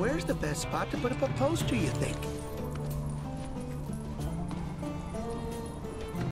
Where's the best spot to put up a poster, you think?